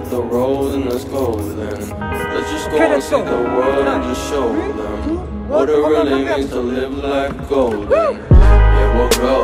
hit the road and let's go then. Let's just go and see the world and just show them what it really means to live like golden. Yeah, we'll go.